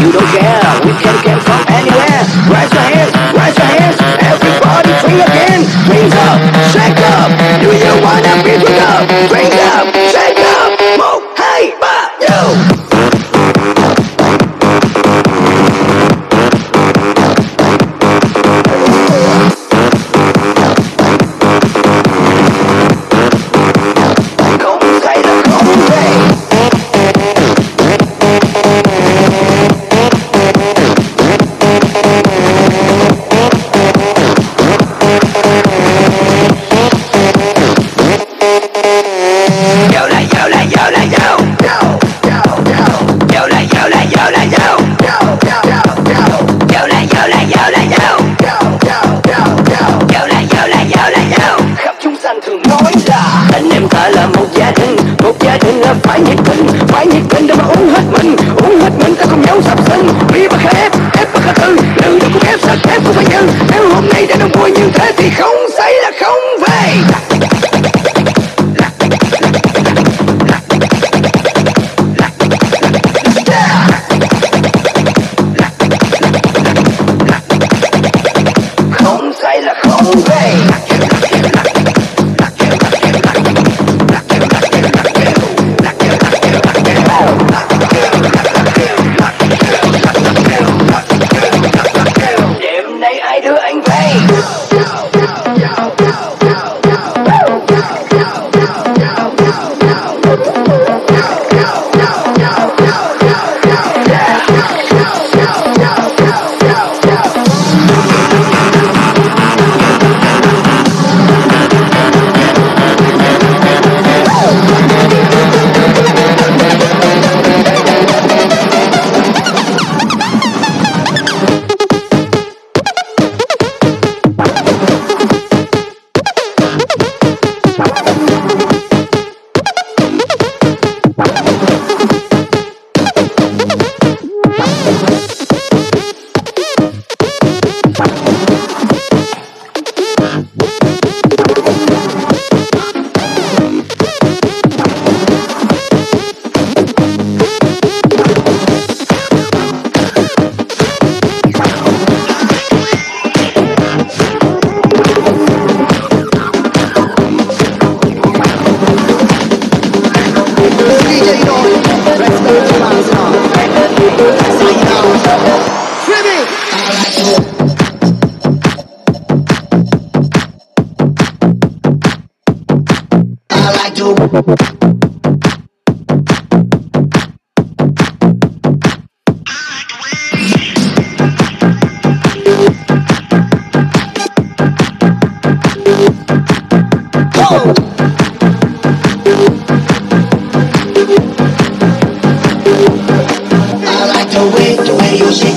You don't care. We can get from anywhere. Raise your hands, raise your hands. Everybody drink again. Drink up, shake up. Do you wanna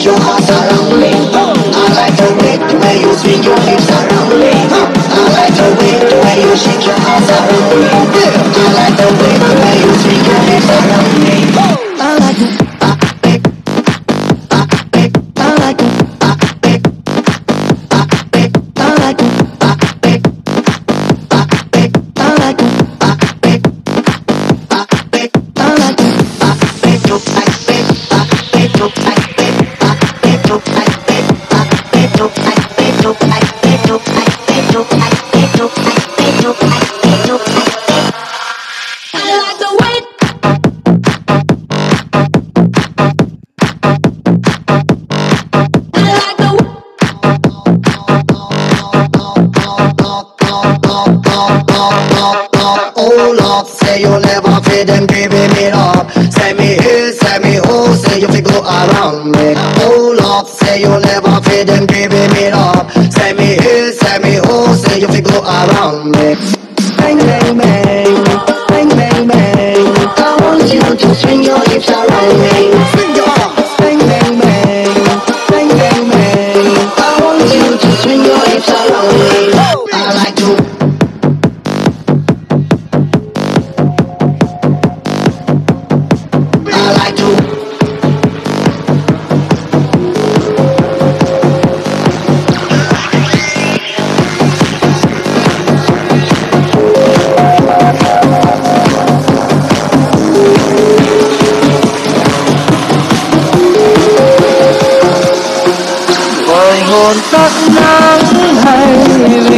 your ass around me. I like the way, the way you swing your hips I like the way, the way you your. I like it. I all up. Say you never feel them giving it up. Send me here, send me home. Say you feel go around me. All up. Say you never feel them giving it up. Send me here, send me home. Say you feel go around me. Bang bang bang, bang bang bang. I want you to swing your hips around me. Swing your Contact now,